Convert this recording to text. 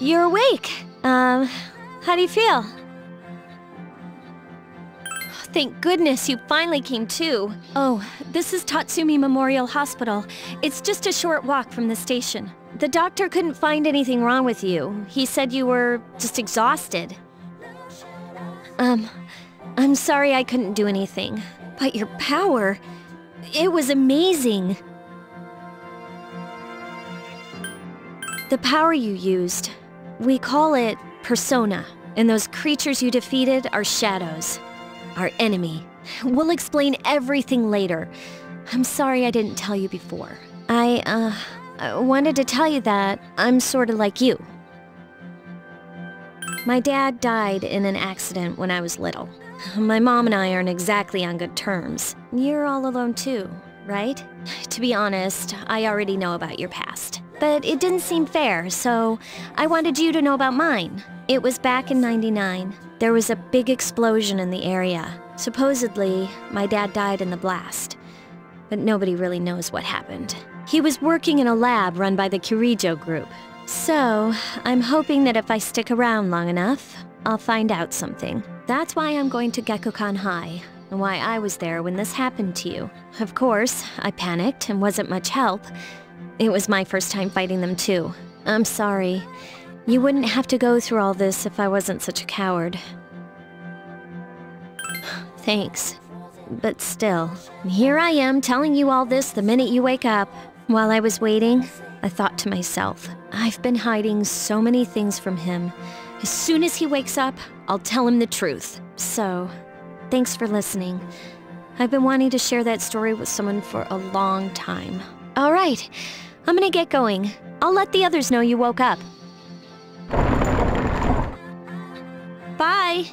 You're awake. Um, how do you feel? Thank goodness you finally came to. Oh, this is Tatsumi Memorial Hospital. It's just a short walk from the station. The doctor couldn't find anything wrong with you. He said you were just exhausted. Um, I'm sorry I couldn't do anything. But your power, it was amazing. The power you used, we call it persona. And those creatures you defeated are shadows. Our enemy. We'll explain everything later. I'm sorry I didn't tell you before. I, uh, wanted to tell you that I'm sort of like you. My dad died in an accident when I was little. My mom and I aren't exactly on good terms. You're all alone too, right? To be honest, I already know about your past. But it didn't seem fair, so I wanted you to know about mine. It was back in 99. There was a big explosion in the area. Supposedly, my dad died in the blast. But nobody really knows what happened. He was working in a lab run by the Kirijo group. So, I'm hoping that if I stick around long enough, I'll find out something. That's why I'm going to Gekkoukan High, and why I was there when this happened to you. Of course, I panicked and wasn't much help. It was my first time fighting them too. I'm sorry. You wouldn't have to go through all this if I wasn't such a coward. Thanks. But still, here I am telling you all this the minute you wake up. While I was waiting, I thought to myself, I've been hiding so many things from him. As soon as he wakes up, I'll tell him the truth. So, thanks for listening. I've been wanting to share that story with someone for a long time. All right, I'm gonna get going. I'll let the others know you woke up. Bye!